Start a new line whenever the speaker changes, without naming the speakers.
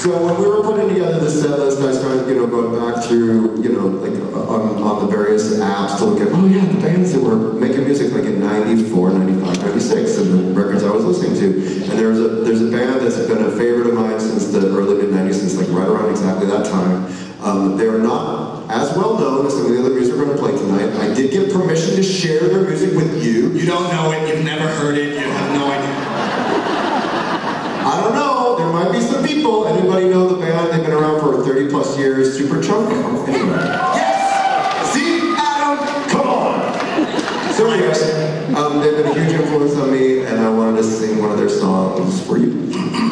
So when we were putting together the set list, I started, you know, going back through, you know, like on, on the various apps to look at, oh yeah, the bands that were making music like in 94, 95, 96, and the records I was listening to. And there's a, there's a band that's been a favorite of mine since the early mid-90s, since like right around exactly that time. Um, they're not as well known as some of the other music we're going to play tonight. I did get permission to share their music with you.
You don't know it,
30 plus years Superchunk? Anyway.
Yes!
See, Adam, come on! So anyways, um, they've been a huge influence on me and I wanted to sing one of their songs for you.